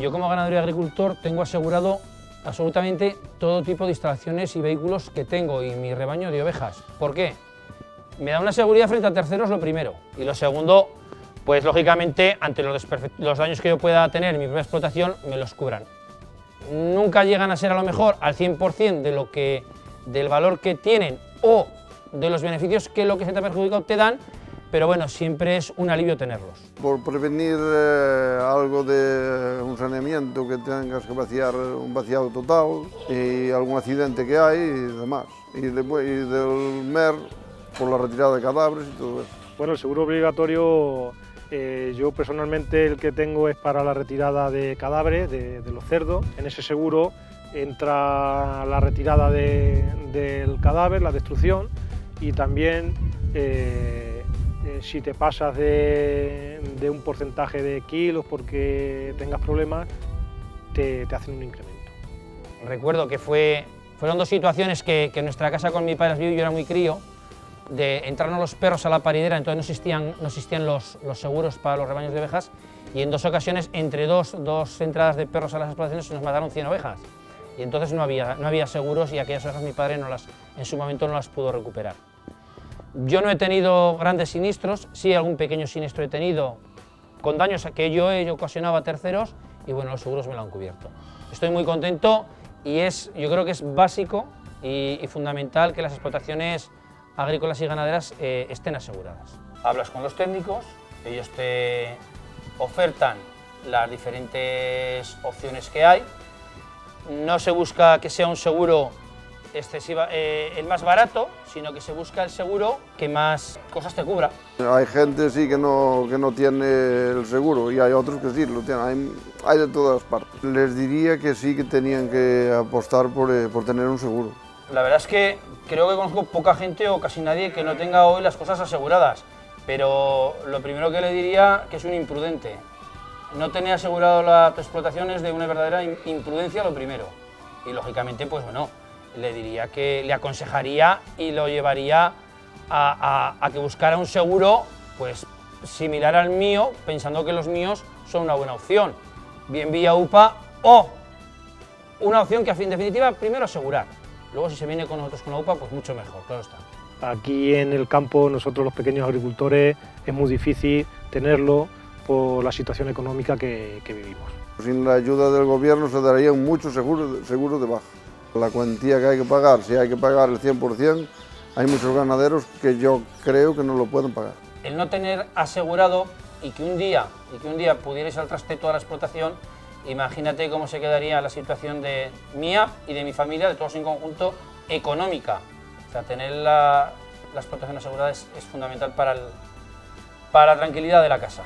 Yo como ganadero y agricultor tengo asegurado absolutamente todo tipo de instalaciones y vehículos que tengo y mi rebaño de ovejas. ¿Por qué? Me da una seguridad frente a terceros lo primero y lo segundo, pues lógicamente ante los, los daños que yo pueda tener en mi propia explotación me los cubran. Nunca llegan a ser a lo mejor al 100% de lo que, del valor que tienen o de los beneficios que lo que se te ha perjudicado te dan, pero bueno, siempre es un alivio tenerlos. Por prevenir eh, algo de saneamiento que tengas que vaciar un vaciado total y algún accidente que hay y demás. Y, después, y del MER por la retirada de cadáveres y todo eso. Bueno, el seguro obligatorio eh, yo personalmente el que tengo es para la retirada de cadáveres de, los cerdos. En ese seguro entra la retirada de, del cadáver, la destrucción y también eh, eh, si te pasas de, un porcentaje de kilos porque tengas problemas, te, hacen un incremento. Recuerdo que fue, fueron dos situaciones que, en nuestra casa con mi padre yo era muy crío, de entrarnos los perros a la paridera, entonces no existían, los, seguros para los rebaños de ovejas y en dos ocasiones, entre dos, entradas de perros a las explotaciones, se nos mataron 100 ovejas y entonces no había, no había seguros y aquellas ovejas mi padre no las, en su momento no las pudo recuperar. Yo no he tenido grandes siniestros, sí algún pequeño siniestro he tenido con daños que yo he ocasionado a terceros y bueno, los seguros me lo han cubierto. Estoy muy contento y es, yo creo que es básico y, y fundamental que las explotaciones agrícolas y ganaderas eh, estén aseguradas. Hablas con los técnicos, ellos te ofertan las diferentes opciones que hay, no se busca que sea un seguro excesiva, eh, el más barato, sino que se busca el seguro que más cosas te cubra. Hay gente sí que no, que no tiene el seguro y hay otros que sí lo tienen, hay, hay de todas partes. Les diría que sí que tenían que apostar por, eh, por tener un seguro. La verdad es que creo que conozco poca gente o casi nadie que no tenga hoy las cosas aseguradas, pero lo primero que le diría que es un imprudente. No tener asegurado la explotación es de una verdadera imprudencia lo primero. Y lógicamente, pues bueno, le diría que le aconsejaría y lo llevaría a, a, a que buscara un seguro pues similar al mío, pensando que los míos son una buena opción. Bien vía UPA o una opción que a fin definitiva primero asegurar. Luego si se viene con nosotros con la UPA, pues mucho mejor, claro está. Aquí en el campo, nosotros los pequeños agricultores, es muy difícil tenerlo por la situación económica que, que vivimos. Sin la ayuda del gobierno se darían muchos seguros, seguros de baja. La cuantía que hay que pagar, si hay que pagar el 100%, hay muchos ganaderos que yo creo que no lo pueden pagar. El no tener asegurado y que un día, y que un día pudierais al traste toda la explotación, imagínate cómo se quedaría la situación de mía y de mi familia, de todos en conjunto, económica. O sea, tener la, la explotación asegurada es, fundamental para, para la tranquilidad de la casa.